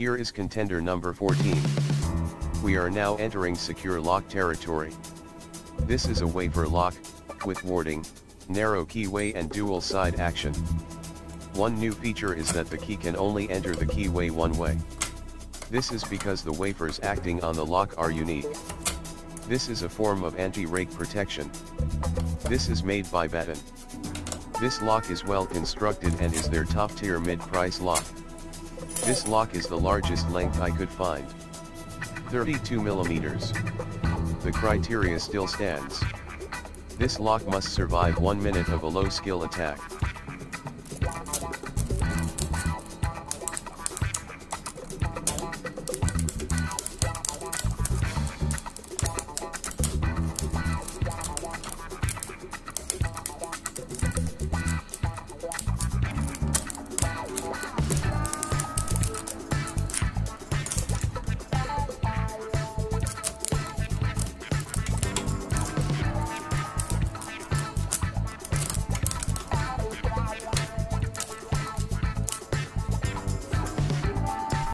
Here is contender number 14. We are now entering secure lock territory. This is a wafer lock, with warding, narrow keyway and dual side action. One new feature is that the key can only enter the keyway one way. This is because the wafers acting on the lock are unique. This is a form of anti-rake protection. This is made by Baton. This lock is well constructed and is their top tier mid-price lock. This lock is the largest length I could find. 32 millimeters. The criteria still stands. This lock must survive one minute of a low skill attack.